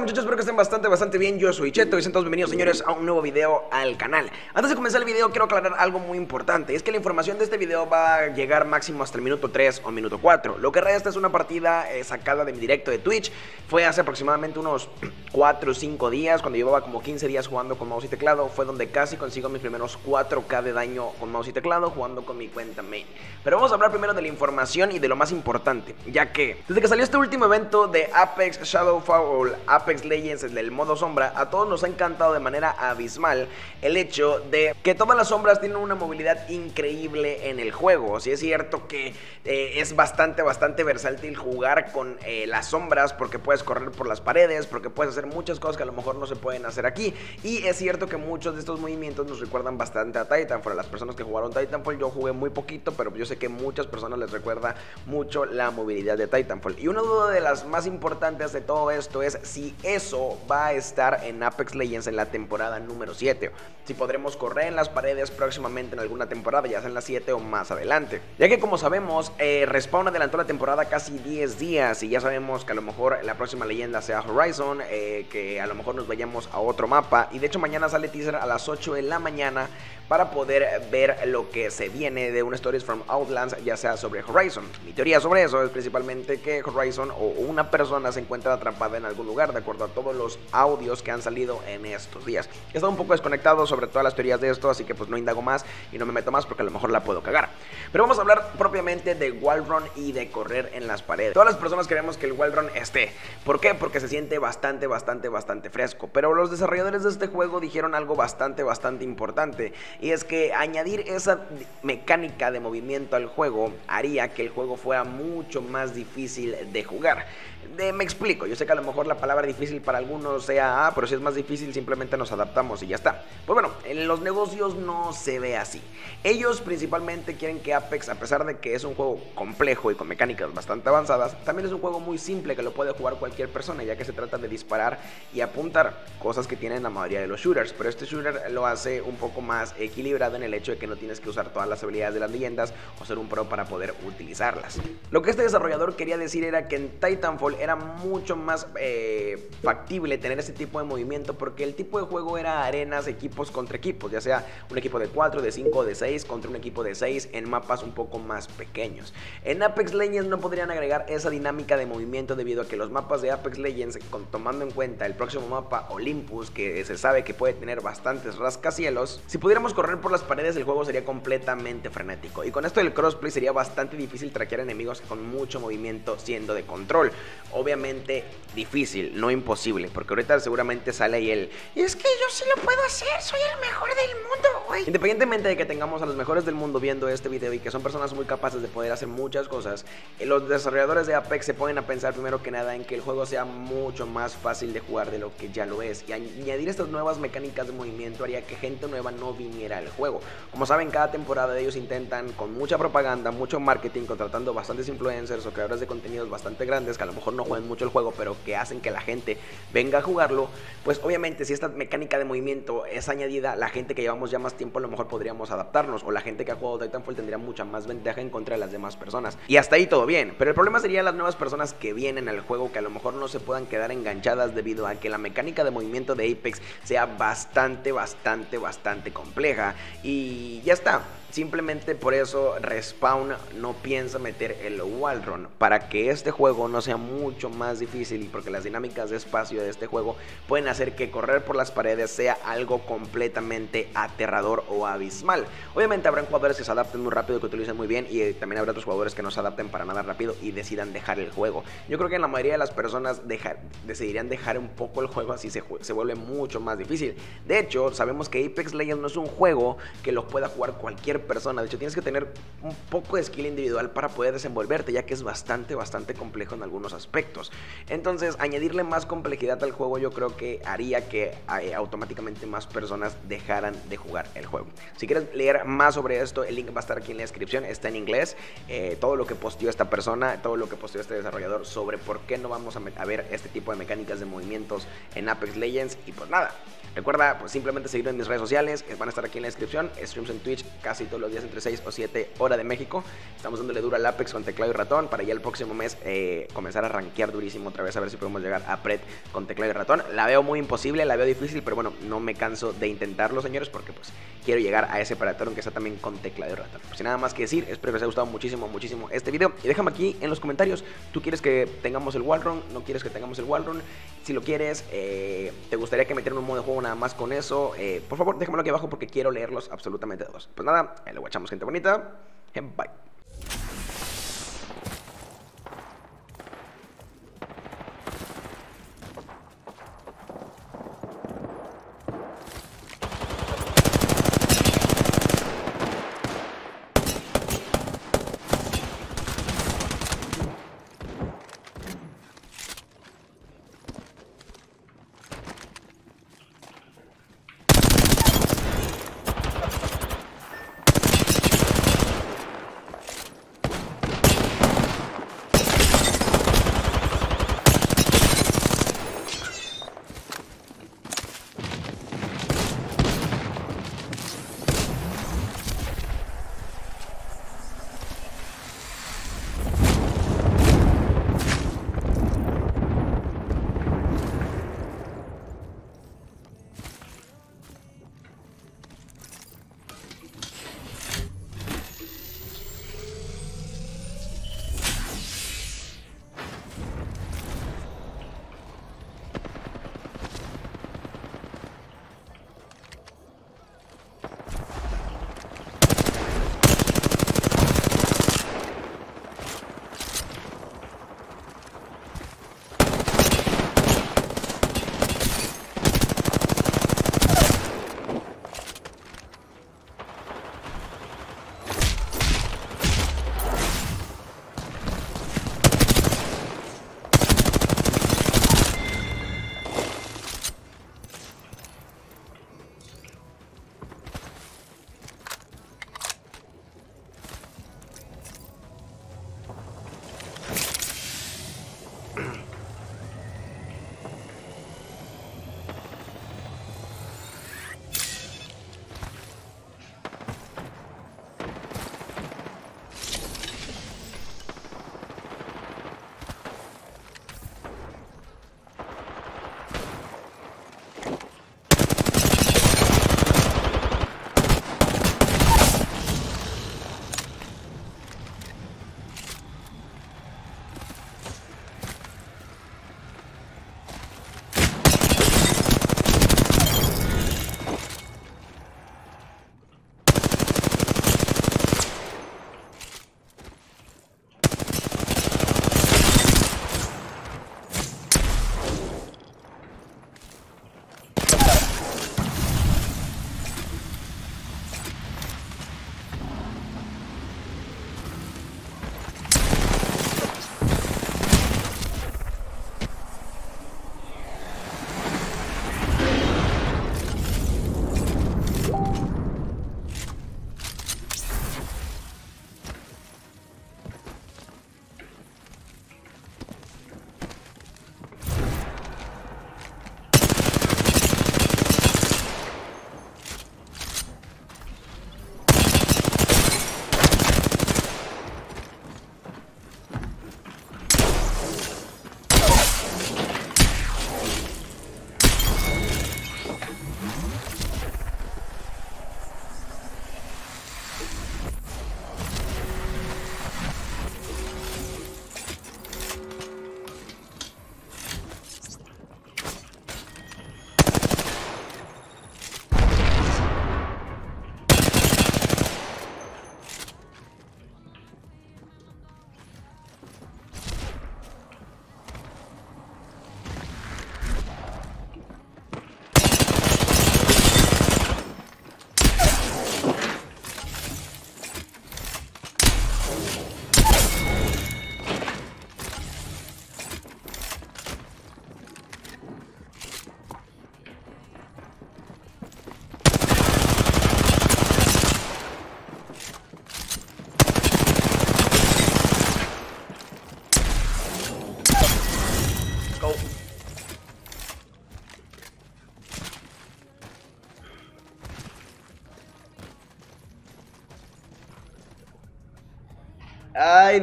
muchachos? Espero que estén bastante, bastante bien. Yo soy Cheto y sean bienvenidos señores a un nuevo video al canal. Antes de comenzar el video quiero aclarar algo muy importante. Es que la información de este video va a llegar máximo hasta el minuto 3 o minuto 4. Lo que resta es una partida eh, sacada de mi directo de Twitch. Fue hace aproximadamente unos 4 o 5 días, cuando llevaba como 15 días jugando con mouse y teclado. Fue donde casi consigo mis primeros 4k de daño con mouse y teclado jugando con mi cuenta main. Pero vamos a hablar primero de la información y de lo más importante, ya que desde que salió este último evento de Apex Shadowfall, Apex Legends, el del modo sombra, a todos nos ha encantado de manera abismal el hecho de que todas las sombras tienen una movilidad increíble en el juego. Si es cierto que eh, es bastante, bastante versátil jugar con eh, las sombras porque puedes correr por las paredes, porque puedes hacer muchas cosas que a lo mejor no se pueden hacer aquí. Y es cierto que muchos de estos movimientos nos recuerdan bastante a Titanfall. Las personas que jugaron Titanfall, yo jugué muy poquito, pero yo sé que muchas personas les recuerda mucho la movilidad de Titanfall. Y una duda de las más importantes de todo esto es si eso va a estar en Apex Legends en la temporada número 7. Si podremos correr en las paredes próximamente en alguna temporada, ya sea en la 7 o más adelante. Ya que como sabemos, eh, Respawn adelantó la temporada casi 10 días y ya sabemos que a lo mejor la próxima leyenda sea Horizon, eh, que a lo mejor nos vayamos a otro mapa. Y de hecho mañana sale teaser a las 8 de la mañana para poder ver lo que se viene de un Stories from Outlands, ya sea sobre Horizon. Mi teoría sobre eso es principalmente que Horizon o una persona se encuentra atrapada en algún lugar, acuerdo a todos los audios que han salido en estos días. He estado un poco desconectado sobre todas las teorías de esto, así que pues no indago más y no me meto más porque a lo mejor la puedo cagar. Pero vamos a hablar propiamente de wallrun y de correr en las paredes. Todas las personas queremos que el wallrun esté. ¿Por qué? Porque se siente bastante, bastante, bastante fresco. Pero los desarrolladores de este juego dijeron algo bastante, bastante importante y es que añadir esa mecánica de movimiento al juego haría que el juego fuera mucho más difícil de jugar. Me explico, yo sé que a lo mejor la palabra difícil para algunos sea, ah, pero si es más difícil simplemente nos adaptamos y ya está. Pues bueno, en los negocios no se ve así. Ellos principalmente quieren que Apex, a pesar de que es un juego complejo y con mecánicas bastante avanzadas, también es un juego muy simple que lo puede jugar cualquier persona, ya que se trata de disparar y apuntar, cosas que tienen la mayoría de los shooters. Pero este shooter lo hace un poco más equilibrado en el hecho de que no tienes que usar todas las habilidades de las leyendas o ser un pro para poder utilizarlas. Lo que este desarrollador quería decir era que en Titanfall era mucho más eh, factible tener ese tipo de movimiento porque el tipo de juego era arenas, equipos contra equipos, ya sea un equipo de 4, de 5, de 6 contra un equipo de 6 en mapas un poco más pequeños. En Apex Legends no podrían agregar esa dinámica de movimiento debido a que los mapas de Apex Legends, con, tomando en cuenta el próximo mapa Olympus, que se sabe que puede tener bastantes rascacielos, si pudiéramos correr por las paredes el juego sería completamente frenético. Y con esto del crossplay sería bastante difícil traquear enemigos con mucho movimiento siendo de control. Obviamente difícil, no imposible, porque ahorita seguramente sale ahí el... Y es que yo sí lo puedo hacer, soy el mejor del mundo, güey. Independientemente de que tengamos a los mejores del mundo viendo este video y que son personas muy capaces de poder hacer muchas cosas, eh, los desarrolladores de Apex se ponen a pensar primero que nada en que el juego sea mucho más fácil de jugar de lo que ya lo es. Y añadir estas nuevas mecánicas de movimiento haría que gente nueva no viniera al juego. Como saben, cada temporada ellos intentan con mucha propaganda, mucho marketing, contratando bastantes influencers o creadores de contenidos bastante grandes que a lo mejor no juegan mucho el juego, pero que hacen que la gente venga a jugarlo. Pues obviamente si esta mecánica de movimiento es añadida, la gente que llevamos ya más tiempo a lo mejor podríamos adaptarnos o la gente que ha jugado Titanfall tendría mucha más ventaja en contra de las demás personas. Y hasta ahí todo bien, pero el problema sería las nuevas personas que vienen al juego que a lo mejor no se puedan quedar enganchadas debido a que la mecánica de movimiento de Apex sea bastante, bastante, bastante compleja. Y ya está. Simplemente por eso Respawn no piensa meter el Wallrun para que este juego no sea mucho más difícil y porque las dinámicas de espacio de este juego pueden hacer que correr por las paredes sea algo completamente aterrador o abismal. Obviamente habrán jugadores que se adapten muy rápido, que utilicen muy bien y también habrá otros jugadores que no se adapten para nada rápido y decidan dejar el juego. Yo creo que la mayoría de las personas decidirían dejar un poco el juego así se, se vuelve mucho más difícil. De hecho, sabemos que Apex Legends no es un juego que lo pueda jugar cualquier persona. De hecho, tienes que tener un poco de skill individual para poder desenvolverte, ya que es bastante, bastante complejo en algunos aspectos. Entonces, añadirle más complejidad al juego yo creo que haría que eh, automáticamente más personas dejaran de jugar el juego. Si quieres leer más sobre esto, el link va a estar aquí en la descripción, está en inglés. Eh, todo lo que posteó esta persona, todo lo que posteó este desarrollador sobre por qué no vamos a, ver este tipo de mecánicas de movimientos en Apex Legends. Y pues nada, Recuerda pues simplemente seguirme en mis redes sociales, van a estar aquí en la descripción, streams en Twitch casi todos los días entre 6 o 7 horas de México. Estamos dándole duro al Apex con teclado y ratón para ya el próximo mes eh, comenzar a rankear durísimo otra vez a ver si podemos llegar a Pred con teclado y ratón. La veo muy imposible, la veo difícil, pero bueno, no me canso de intentarlo, señores, porque pues quiero llegar a ese Predator aunque sea también con teclado y ratón. Sin nada más que decir, espero que os haya gustado muchísimo, muchísimo este video y déjame aquí en los comentarios, ¿tú quieres que tengamos el Wallrun? ¿No quieres que tengamos el Wallrun? Si lo quieres, eh, ¿te gustaría que metieran un modo de juego nada más con eso? Eh, por favor, déjamelo aquí abajo porque quiero leerlos absolutamente todos. Pues nada, ahí lo guachamos, gente bonita. Bye.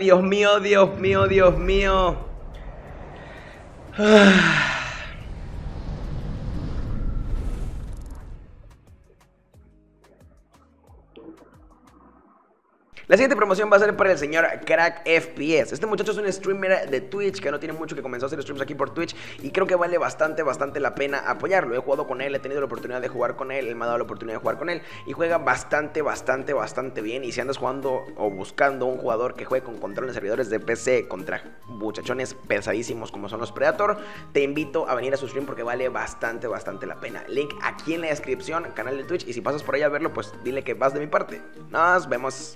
Dios mío, Dios mío, Dios mío. Ah. La siguiente promoción va a ser para el señor Crack FPS. Este muchacho es un streamer de Twitch que no tiene mucho que comenzó a hacer streams aquí por Twitch y creo que vale bastante, bastante la pena apoyarlo. He jugado con él, he tenido la oportunidad de jugar con él, él me ha dado la oportunidad de jugar con él y juega bastante, bastante, bastante bien. Y si andas jugando o buscando un jugador que juegue con control de servidores de PC contra muchachones pesadísimos como son los Predator, te invito a venir a su stream porque vale bastante, bastante la pena. Link aquí en la descripción, canal de Twitch y si pasas por ahí a verlo, pues dile que vas de mi parte. Nos vemos.